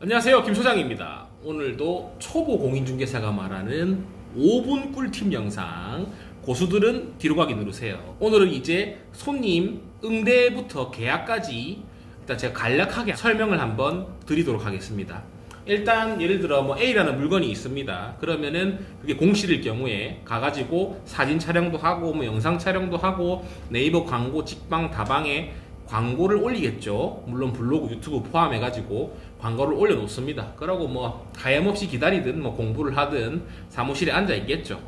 안녕하세요. 김 소장입니다. 오늘도 초보 공인중개사가 말하는 5분 꿀팁 영상. 고수들은 뒤로 가기 누르세요. 오늘은 이제 손님 응대부터 계약까지 일단 제가 간략하게 설명을 한번 드리도록 하겠습니다. 일단 예를 들어 뭐 A라는 물건이 있습니다. 그러면은 그게 공실일 경우에 가가지고 사진 촬영도 하고 뭐 영상 촬영도 하고 네이버 광고 직방 다방에 광고를 올리겠죠. 물론 블로그, 유튜브 포함해가지고 광고를 올려놓습니다. 그러고 뭐 하염없이 기다리든 뭐 공부를 하든 사무실에 앉아 있겠죠.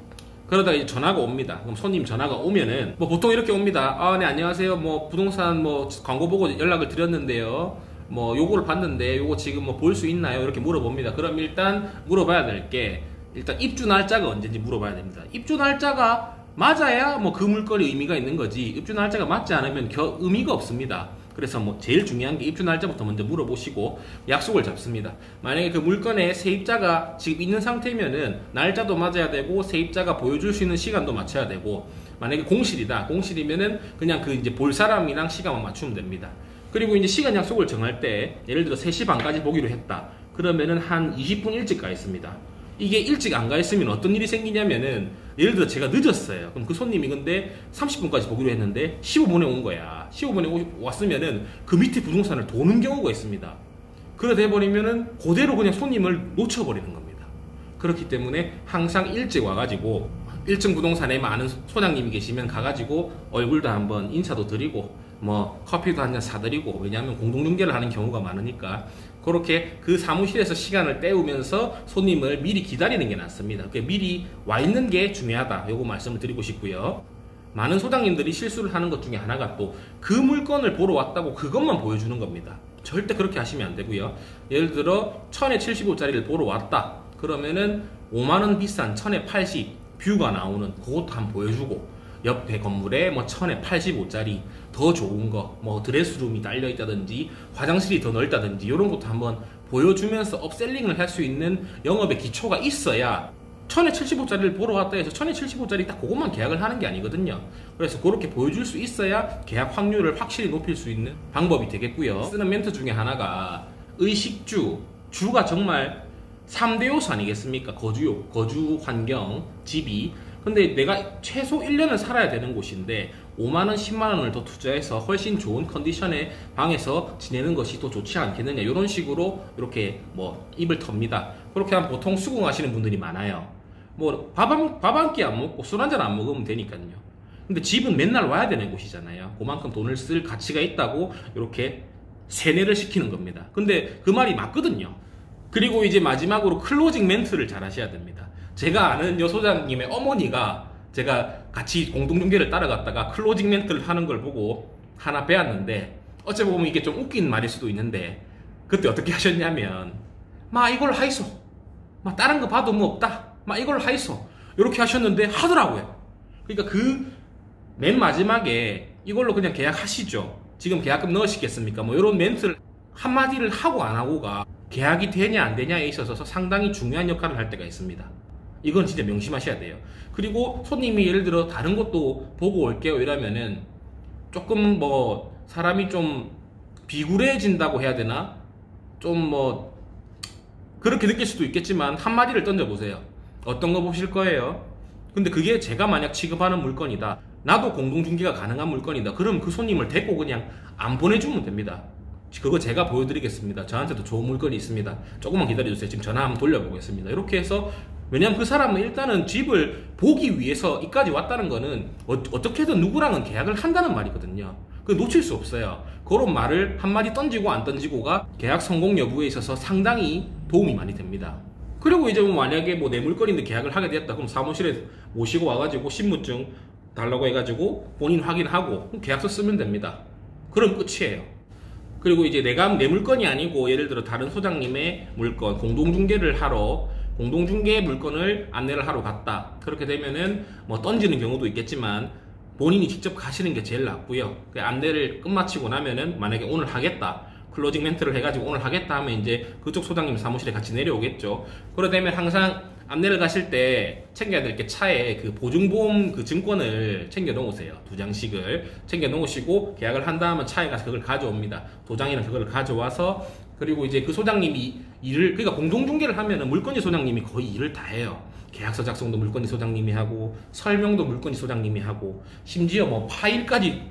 그러다가 이제 전화가 옵니다. 그럼 손님 전화가 오면은 뭐 보통 이렇게 옵니다. 아, 네 안녕하세요. 뭐 부동산 뭐 광고 보고 연락을 드렸는데요. 뭐 요거를 봤는데 요거 지금 뭐 볼 수 있나요? 이렇게 물어봅니다. 그럼 일단 물어봐야 될 게 일단 입주 날짜가 언제인지 물어봐야 됩니다. 입주 날짜가 맞아야 뭐 그 물건이 의미가 있는 거지 입주 날짜가 맞지 않으면 겨, 의미가 없습니다. 그래서 뭐 제일 중요한 게 입주 날짜부터 먼저 물어보시고 약속을 잡습니다. 만약에 그 물건에 세입자가 지금 있는 상태면은 날짜도 맞아야 되고 세입자가 보여줄 수 있는 시간도 맞춰야 되고 만약에 공실이다 공실이면은 그냥 그 이제 볼 사람이랑 시간만 맞추면 됩니다. 그리고 이제 시간 약속을 정할 때 예를 들어 3시 반까지 보기로 했다. 그러면은 한 20분 일찍 가 있습니다. 이게 일찍 안 가 있으면 어떤 일이 생기냐면은 예를 들어 제가 늦었어요. 그럼 그 손님이 근데 30분까지 보기로 했는데 15분에 온 거야. 15분에 왔으면은 그 밑에 부동산을 도는 경우가 있습니다. 그러다 해버리면은 그대로 그냥 손님을 놓쳐버리는 겁니다. 그렇기 때문에 항상 일찍 와가지고 1층 부동산에 많은 소장님이 계시면 가가지고 얼굴도 한번 인사도 드리고 뭐 커피도 한 잔 사드리고 왜냐하면 공동중개를 하는 경우가 많으니까 그렇게 그 사무실에서 시간을 때우면서 손님을 미리 기다리는 게 낫습니다. 미리 와 있는 게 중요하다. 요거 말씀을 드리고 싶고요. 많은 소장님들이 실수를 하는 것 중에 하나가 또 그 물건을 보러 왔다고 그것만 보여주는 겁니다. 절대 그렇게 하시면 안 되고요. 예를 들어 1000에 75짜리를 보러 왔다. 그러면은 5만원 비싼 1000에 80 뷰가 나오는 그것도 한번 보여주고 옆에 건물에 뭐 1085짜리 더 좋은 거, 뭐 드레스룸이 딸려 있다든지 화장실이 더 넓다든지 이런 것도 한번 보여주면서 업셀링을 할 수 있는 영업의 기초가 있어야 1075짜리를 보러 왔다 해서 1075짜리 딱 그것만 계약을 하는 게 아니거든요. 그래서 그렇게 보여줄 수 있어야 계약 확률을 확실히 높일 수 있는 방법이 되겠고요. 쓰는 멘트 중에 하나가 의식주, 주가 정말 3대 요소 아니겠습니까? 거주요, 거주 환경, 집이 근데 내가 최소 1년을 살아야 되는 곳인데 5만원, 10만원을 더 투자해서 훨씬 좋은 컨디션의 방에서 지내는 것이 더 좋지 않겠느냐. 이런 식으로 이렇게 뭐 입을 텁니다. 그렇게 하면 보통 수긍하시는 분들이 많아요. 뭐 밥 한 끼 안 먹고 술 한 잔 안 먹으면 되니까요. 근데 집은 맨날 와야 되는 곳이잖아요. 그만큼 돈을 쓸 가치가 있다고 이렇게 세뇌를 시키는 겁니다. 근데 그 말이 맞거든요. 그리고 이제 마지막으로 closing 멘트를 잘 하셔야 됩니다 제가 아는 여 소장님의 어머니가 제가 같이 공동중개를 따라갔다가 closing 멘트를 하는 걸 보고 하나 배웠는데 어찌 보면 이게 좀 웃긴 말일 수도 있는데 그때 어떻게 하셨냐면 마 이걸 하이소. 마 다른 거 봐도 뭐 없다. 마 이걸 하이소. 이렇게 하셨는데 하더라고요. 그러니까 그 맨 마지막에 이걸로 그냥 계약하시죠. 지금 계약금 넣으시겠습니까? 뭐 이런 멘트를 한마디를 하고 안 하고가 계약이 되냐 안 되냐에 있어서 상당히 중요한 역할을 할 때가 있습니다 이건 진짜 명심하셔야 돼요. 그리고 손님이 예를 들어 다른 것도 보고 올게요 이러면은 조금 뭐 사람이 좀 비굴해진다고 해야 되나? 좀 뭐 그렇게 느낄 수도 있겠지만 한마디를 던져보세요. 어떤 거 보실 거예요? 근데 그게 제가 만약 취급하는 물건이다. 나도 공동중개가 가능한 물건이다. 그럼 그 손님을 데리고 그냥 안 보내주면 됩니다. 그거 제가 보여드리겠습니다. 저한테도 좋은 물건이 있습니다. 조금만 기다려주세요. 지금 전화 한번 돌려보겠습니다. 이렇게 해서 왜냐면 그 사람은 일단은 집을 보기 위해서 이까지 왔다는 거는 어, 떻게든 누구랑은 계약을 한다는 말이거든요. 그 놓칠 수 없어요. 그런 말을 한마디 던지고 안 던지고가 계약 성공 여부에 있어서 상당히 도움이 많이 됩니다. 그리고 이제 뭐 만약에 뭐내 물건인데 계약을 하게 되었다. 그럼 사무실에 모시고 와가지고 신분증 달라고 해가지고 본인 확인하고 계약서 쓰면 됩니다. 그럼 끝이에요. 그리고 이제 내가 내 물건이 아니고 예를 들어 다른 소장님의 물건 공동중개를 하러 공동중개 물건을 안내를 하러 갔다. 그렇게 되면은 뭐 던지는 경우도 있겠지만 본인이 직접 가시는 게 제일 낫고요. 그 안내를 끝마치고 나면은 만약에 오늘 하겠다. 클로징 멘트를 해가지고 오늘 하겠다 하면 이제 그쪽 소장님 사무실에 같이 내려오겠죠. 그러다 되면 항상 안내를 가실 때 챙겨야 될 게 차에 그 보증보험 그 증권을 챙겨 놓으세요. 두 장씩을 챙겨 놓으시고 계약을 한 다음에 차에 가서 그걸 가져옵니다. 도장이나 그걸 가져와서 그리고 이제 그 소장님이 일을 그러니까 공동 중개를 하면은 물건지 소장님이 거의 일을 다 해요. 계약서 작성도 물건지 소장님이 하고 설명도 물건지 소장님이 하고 심지어 뭐 파일까지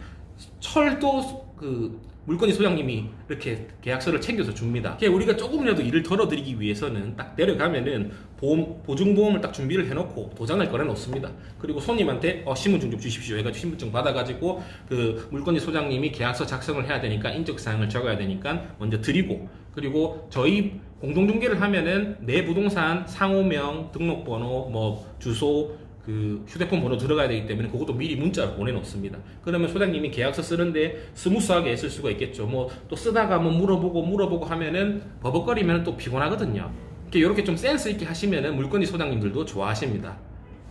철도 그 물건지 소장님이 이렇게 계약서를 챙겨서 줍니다. 우리가 조금이라도 일을 덜어드리기 위해서는 딱 내려가면은 보험 보증보험을 딱 준비를 해놓고 도장을 걸어놓습니다. 그리고 손님한테 어, 신분증 좀 주십시오. 해가지고 신분증 받아가지고 그 물건지 소장님이 계약서 작성을 해야 되니까 인적 사항을 적어야 되니까 먼저 드리고 그리고 저희 공동중개를 하면은 내 부동산 상호명, 등록번호, 뭐 주소 그 휴대폰 번호 들어가야 되기 때문에 그것도 미리 문자로 보내놓습니다. 그러면 소장님이 계약서 쓰는데 스무스하게 쓸 수가 있겠죠. 뭐 또 쓰다가 뭐 물어보고 물어보고 하면은 버벅거리면 또 피곤하거든요. 이렇게 좀 센스 있게 하시면은 물건지 소장님들도 좋아하십니다.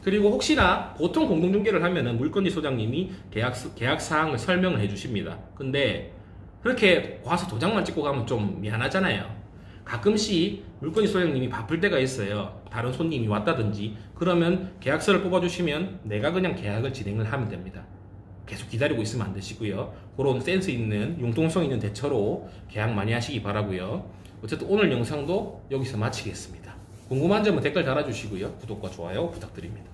그리고 혹시나 보통 공동중개를 하면은 물건지 소장님이 계약 계약 사항을 설명을 해주십니다. 근데 그렇게 와서 도장만 찍고 가면 좀 미안하잖아요. 가끔씩 물건지 소장님이 바쁠 때가 있어요. 다른 손님이 왔다든지 그러면 계약서를 뽑아주시면 내가 그냥 계약을 진행을 하면 됩니다. 계속 기다리고 있으면 안 되시고요. 그런 센스 있는 융통성 있는 대처로 계약 많이 하시기 바라고요. 어쨌든 오늘 영상도 여기서 마치겠습니다. 궁금한 점은 댓글 달아주시고요. 구독과 좋아요 부탁드립니다.